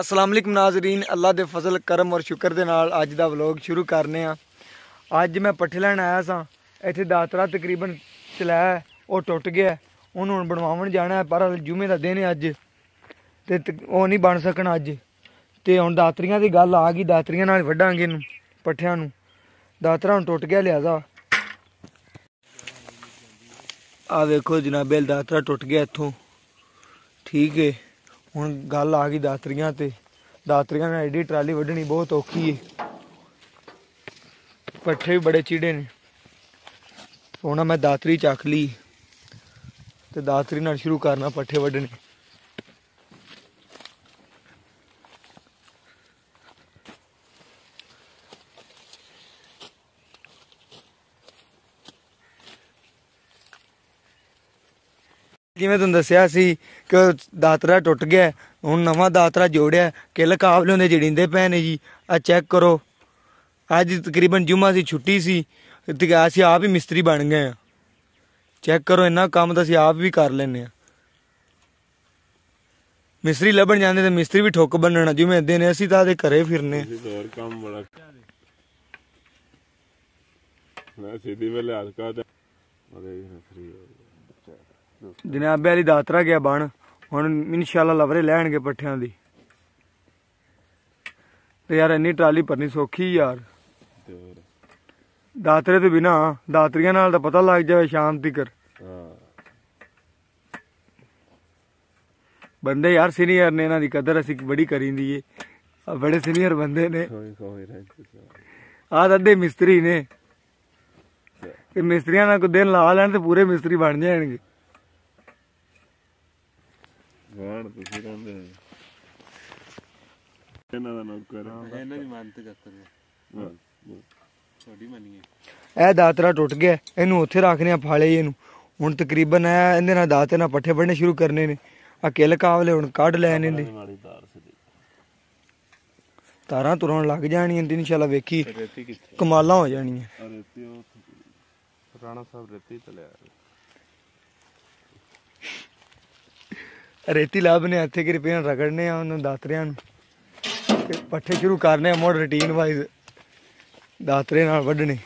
ਅਸਲਾਮ ਅਲੈਕਮ ਨਾਜ਼ਰੀਨ ਅੱਲਾ ਦੇ ਫਜ਼ਲ, ਕਰਮ ਔਰ ਸ਼ੁਕਰ ਦੇ ਨਾਲ ਅੱਜ ਦਾ ਵਲੌਗ ਸ਼ੁਰੂ ਕਰਨੇ ਆ। ਅੱਜ ਮੈਂ ਪੱਠੇ ਲੈਣ ਆਇਆ ਸਾਂ। ਇੱਥੇ ਦਾਤਰਾ ਤਕਰੀਬਨ ਚਲਾਇਆ ਉਹ ਟੁੱਟ ਗਿਆ ਉਹਨੂੰ ਹੁਣ ਬਣਵਾਉਣ ਜਾਣਾ ਪਰ ਜੁਮੇ ਦਾ ਦਿਨ ਹੈ ਅੱਜ। ਤੇ ਤਕ- ਉਹ ਨਹੀਂ ਬਣ ਸਕਣਾ ਅੱਜ। ਤੇ ਹੁਣ ਦਾਤਰੀਆਂ ਦੀ ਗੱਲ ਆ ਗਈ, ਦਾਤਰੀਆਂ ਨਾਲ ਵੱਢਾਂਗੇ ਇਹਨੂੰ, ਪੱਠਿਆਂ ਨੂੰ। ਦਾਤਰਾ ਹੁਣ ਟੁੱਟ ਗਿਆ ਲਿਆਦਾ। ਆ ਵੇਖੋ ਜਨਾਬੇ, ਦਾਤਰਾ ਟੁੱਟ ਗਿਆ ਇੱਥੋਂ। ਠੀਕ ਹੈ ਹੁਣ ਗੱਲ ਆ ਗਈ ਦਾਤਰੀਆਂ ਤੇ। ਦਾਤਰੀਆਂ ਨਾਲ ਐਡੀ ਟਰਾਲੀ ਵੱਢਣੀ ਬਹੁਤ ਔਖੀ ਏ। ਪੱਠੇ ਵੀ ਬੜੇ ਚੀੜੇ ਨੇ। ਹੁਣ ਮੈਂ ਦਾਤਰੀ ਚੱਕ ਲਈ ਤੇ ਦਾਤਰੀ ਨਾਲ ਸ਼ੁਰੂ ਕਰਨਾ ਪੱਠੇ ਵੱਢਣੇ। ਜਿਵੇਂ ਤੁਹਾਨੂੰ ਦੱਸਿਆ ਸੀ ਕਿ ਉਹ ਦਾਤਰਾ ਟੁੱਟ ਗਿਆ ਹੁਣ ਨਵਾਂ ਦਾਤਰਾ ਜੋੜਿਆ ਕਿੱਲ ਕਾਬਲੇ ਹੁੰਦੇ ਜੜਿੰਦੇ ਪਏ ਨੇ ਜੀ, ਆ ਚੈੱਕ ਕਰੋ। ਅੱਜ ਤਕਰੀਬਨ ਜੁਮਾ ਸੀ ਛੁੱਟੀ ਸੀ, ਤੇ ਅਸੀਂ ਆਪ ਹੀ ਮਿਸਤਰੀ ਬਣ ਗਏ ਆ ਚੈੱਕ ਕਰੋ, ਇੰਨਾ ਕੰਮ ਤਾਂ ਅਸੀਂ ਆਪ ਵੀ ਕਰ ਲੈਨੇ ਆ ਮਿਸਤਰੀ ਲੱਭਣ ਜਾਂਦੇ ਤੇ ਮਿਸਤਰੀ ਵੀ ਠੁੱਕ ਬੰਨਣਾ, ਜਿਵੇਂ ਇਦਾਂ ਨੇ, ਅਸੀਂ ਤਾਂ ਦੇ ਘਰੇ ਫਿਰਨੇ ਇਹ ਹੋਰ ਕੰਮ ਬੜਾ ਮੈਂ ਸਿੱਧੀ ਵੇਲੇ ਹੱਥ ਕਾਦਾ ਅਰੇ ਫਰੀ ਹੋ ਗਿਆ। ਜਨਾਬੇ ਵਾਲੀ ਦਾਤਰਾ ਗਿਆ ਬਣ। ਹੁਣ ਇਨਸ਼ਾਅੱਲਾ ਲਵਰੇ ਲੈਣਗੇ ਪੱਠਿਆਂ ਦੀ। ਤੇ ਯਾਰ, ਇੰਨੀ ਟਰਾਲੀ ਭਰਨੀ ਸੌਖੀ ਯਾਰ। ਦਾਤਰੇ ਤੋਂ ਬਿਨਾ, ਦਾਤਰੀਆਂ ਨਾਲ ਤਾਂ ਪਤਾ ਲੱਗ ਜਾਵੇ ਸ਼ਾਮ ਤੀਕਰ। ਬੰਦੇ ਯਾਰ ਸੀਨੀਅਰ ਨੇ, ਇਹਨਾਂ ਦੀ ਕਦਰ ਅਸੀਂ ਬੜੀ ਕਰੀਂਦੀ ਏ। ਬੜੇ ਸੀਨੀਅਰ ਬੰਦੇ ਨੇ। ਆਹ ਤਾਂ ਅੱਧੇ ਮਿਸਤਰੀ ਨੇ। ਇਹ ਮਿਸਤਰੀਆਂ ਨਾਲ ਕੋਈ ਦਿਨ ਲਾ ਲੈਣ ਤੇ ਪੂਰੇ ਮਿਸਤਰੀ ਬਣ ਜਾਣਗੇ। ਗਵਾਨ ਤੁਸੀਂ ਰਹਿੰਦੇ ਇਹਨਾਂ ਦਾ ਨੌਕਰ। ਇਹਨਾਂ ਦੀ ਮੰਨਤ ਚੱਕਰ ਹਾਂ ਤੁਹਾਡੀ ਮੰਨੀਏ। ਇਹ ਦਾਤਰਾ ਟੁੱਟ ਗਿਆ। ਇਹਨੂੰ ਉੱਥੇ ਰੱਖਨੇ ਆ ਫਾਲੇ ਇਹਨੂੰ। ਹੁਣ ਤਕਰੀਬਨ ਇਹ ਇਹਦੇ ਨਾਲ ਦਾਤੇ ਨਾਲ ਪੱਠੇ ਵੱਢਣੇ ਸ਼ੁਰੂ ਕਰਨੇ ਨੇ। ਆ ਕਿੱਲ ਕਾਵਲੇ ਹੁਣ ਕੱਢ ਲੈਣੇ ਨੇ ਮਾੜੀ ਤਾਰ ਤੁਰਨ ਲੱਗ ਜਾਣੀਆਂ ਤੇ ਇਨਸ਼ਾਅੱਲਾ ਵੇਖੀ। ਕਮਾਲਾਂ ਹੋ ਜਾਣੀਆਂ। ਆ ਰੇਤੀ ਉਹ ਰਾਣਾ ਸਾਹਿਬ ਰੇਤੀ ਤਲਿਆ ਰੇਤੀ ਲੱਭਨੇ ਇੱਥੇ ਕਿ ਰੁਪਏ ਰਗੜਨੇ ਆ ਉਹਨਾਂ ਦਾਤਰਿਆਂ ਨੂੰ। ਤੇ ਪੱਠੇ ਸ਼ੁਰੂ ਕਰਨੇ ਆ ਮੋੜ ਰੁਟੀਨ ਵਾਈਜ਼ ਦਾਤਰੇ ਨਾਲ ਵੱਢਣੇ।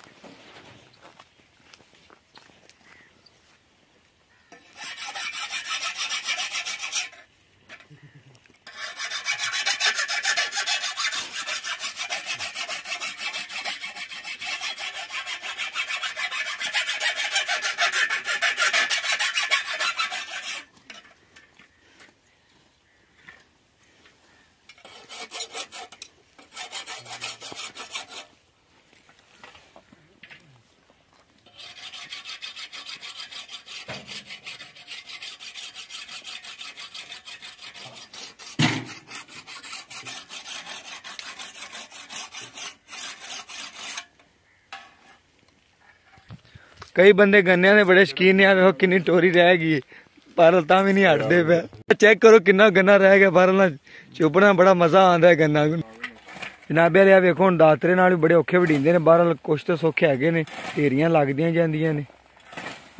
ਕਈ ਬੰਦੇ ਗੰਨਿਆਂ ਦੇ ਬੜੇ ਸ਼ਕੀਨ ਨੇ ਆ ਵੇਖੋ ਕਿੰਨੀ ਟੋਰੀ ਰਹਿ ਗਈ। ਪਰ ਤਾਂ ਵੀ ਨਹੀਂ ਹਟਦੇ ਪਏ। ਚੈੱਕ ਕਰੋ ਕਿੰਨਾ ਗੰਨਾ ਰਹਿ ਗਿਆ ਪਰ ਨਾ ਚੁੱਪਣਾ ਬੜਾ ਮਜ਼ਾ ਆਉਂਦਾ ਹੈ ਗੰਨਾ ਜਨਾਬੇ ਵਾਲੇ ਆ ਵੇਖੋ ਹੁਣ ਦਾਤਰੇ ਨਾਲ ਵੀ ਬੜੇ ਔਖੇ ਵਢੀਂਦੇ ਨੇ। ਬਾਹਰ ਕੁਛ ਤਾਂ ਸੌਖੇ ਹੈਗੇ ਨੇ। ਢੇਰੀਆਂ ਲੱਗਦੀਆਂ ਜਾਂਦੀਆਂ ਨੇ।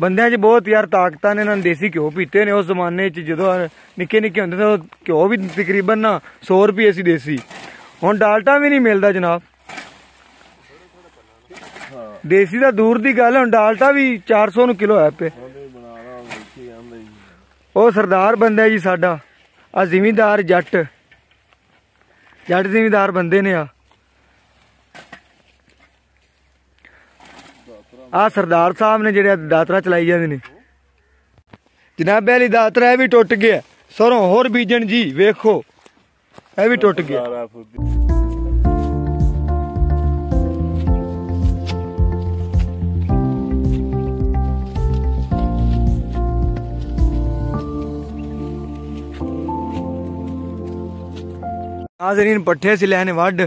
ਬੰਦਿਆਂ 'ਚ ਬਹੁਤ ਯਾਰ ਤਾਕਤਾਂ ਨੇ, ਇਹਨਾਂ ਦੇਸੀ ਘਿਓ ਪੀਤੇ ਨੇ ਉਸ ਜ਼ਮਾਨੇ 'ਚ। ਜਦੋਂ ਨਿੱਕੇ ਨਿੱਕੇ ਹੁੰਦੇ ਤਾਂ ਘਿਓ ਵੀ ਤਕਰੀਬਨ ਨਾ 100 ਰੁਪਏ ਸੀ ਦੇਸੀ। ਹੁਣ ਡਾਲਟਾ ਵੀ ਨਹੀਂ ਮਿਲਦਾ ਜਨਾਬ। ਦੇਸੀ ਦਾ ਦੂਰ ਦੀ ਗੱਲ ਹੁਣ ਡਾਲਟਾ ਵੀ 400 ਨੂੰ ਕਿਲੋ ਹੈ ਪੇ। ਉਹ ਸਰਦਾਰ ਬੰਦਾ ਜੀ ਸਾਡਾ ਆ ਜ਼ਿਮੀਂਦਾਰ ਜੱਟ। ਜੱਟ ਜ਼ਿਮੀਂਦਾਰ ਬੰਦੇ ਨੇ ਆ। ਆ ਸਰਦਾਰ ਸਾਹਿਬ ਨੇ ਜਿਹੜੇ ਦਾਤਰਾ ਚਲਾਈ ਜਾਂਦੇ ਨੇ। ਜਨਾਬ ਵਾਲੀ ਦਾਤਰਾ ਇਹ ਵੀ ਟੁੱਟ ਗਿਆ। ਸਰੋਂ ਹੋਰ ਬੀਜਣ ਜੀ, ਵੇਖੋ। ਇਹ ਵੀ ਟੁੱਟ ਗਿਆ। ਸਾਰਾ ਫੁੱਦੀ ਪੱਠੇ ਸੀ ਲੈਣੇ ਵੱਢ।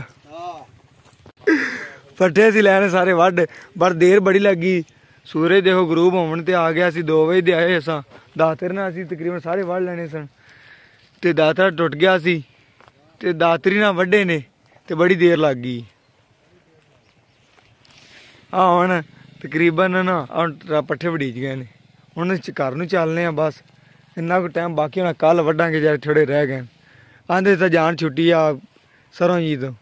ਪੱਠੇ ਸੀ ਲੈਣੇ ਸਾਰੇ ਵੱਢ। ਪਰ ਦੇਰ ਬੜੀ ਲੱਗੀ। ਸੂਰਜ ਦੇਖੋ ਗਰੂਪ ਹੋਣ ਤੇ ਆ ਗਿਆ ਸੀ। 2 ਵਜੇ ਦੇ ਆਏ ਅਸਾਂ ਦਾਤਰ ਨਾਲ ਅਸੀਂ ਤਕਰੀਬਨ ਸਾਰੇ ਵੱਢ ਲੈਣੇ ਸਨ। ਤੇ ਦਾਤਰ ਟੁੱਟ ਗਿਆ ਸੀ। ਤੇ ਦਾਤਰੀ ਨਾਲ ਵੱਢੇ ਨੇ। ਤੇ ਬੜੀ ਦੇਰ ਲੱਗ ਗਈ। ਆ ਹੁਣ ਤਕਰੀਬਨ ਨਾ ਹੁਣ ਪੱਠੇ ਵੜੀਜ ਗਏ ਨੇ। ਹੁਣ ਘਰ ਨੂੰ ਚੱਲਨੇ ਆ ਬਸ। ਇੰਨਾ ਕੁ ਟਾਈਮ ਬਾਕੀ ਹੋਣਾ। ਕੱਲ ਵੱਢਾਂਗੇ ਜਿਹੜੇ ਥੋੜੇ ਰਹਿ ਗਏ। ਆਂਦੇ ਤਾਂ ਜਾਨ ਛੁੱਟੀ ਆ ਸਰੋਂ ਜੀ ਤੋਂ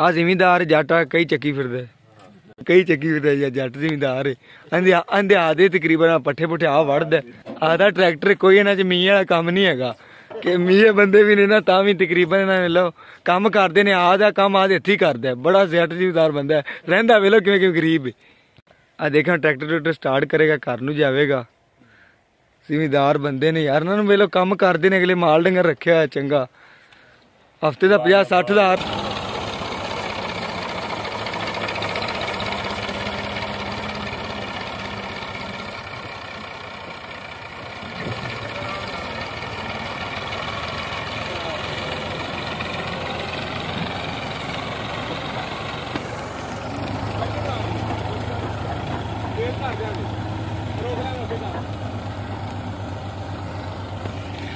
ਆ ਜਿਮੀਦਾਰ ਜੱਟ ਆ, ਕਈ ਚੱਕੀ ਫਿਰਦਾ। ਕਈ ਚੱਕੀ ਫਿਰਦਾ ਜਾਂ ਜੱਟ ਜ਼ਿਮੀਂਦਾਰ ਆਂਦੇ ਆਂਦੇ ਆਦੇ ਤਕਰੀਬਨ ਪੱਠੇ ਪੁੱਠੇ ਆ ਵੜਦਾ ਆਦਾ ਟਰੈਕਟਰ ਕੋਈ ਇਹਨਾਂ ਚ ਮੀਂਹ ਵਾਲਾ ਕੰਮ ਨਹੀਂ ਹੈਗਾ। ਕਿ ਮੀਂਹ ਬੰਦੇ ਵੀ ਨੇ ਨਾ, ਤਾਂ ਵੀ ਤਕਰੀਬਨ ਇਹਨਾਂ ਨੇ ਲੋ ਕੰਮ ਕਰਦੇ ਨੇ ਆਦਾ ਕੰਮ ਆਦੇ ਹੱਥੀ ਕਰਦਾ ਬੜਾ ਜੱਟ ਜਿਮੀਦਾਰ ਬੰਦਾ ਰਹਿੰਦਾ ਵੇਲੋ ਕਿਵੇਂ ਕਿਵੇਂ ਗਰੀਬ ਹੈ ਆ ਦੇਖਾਂ ਟਰੈਕਟਰ ਟਰੈਕਟਰ ਸਟਾਰਟ ਕਰੇਗਾ, ਘਰ ਨੂੰ ਜਾਵੇਗਾ। ਜ਼ਿਮੀਦਾਰ ਬੰਦੇ ਨੇ ਯਾਰ, ਇਹਨਾਂ ਨੂੰ ਵੇਲੋ ਕੰਮ ਕਰਦੇ ਨੇ ਅਗਲੇ, ਮਾਲ ਡੰਗਰ ਰੱਖਿਆ ਹੋਇਆ ਚੰਗਾ। ਹਫ਼ਤੇ ਦਾ 50 60 ਦਾ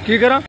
ਕੀ ਕਰਾਂ?